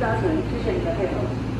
张成，谢谢你的配合。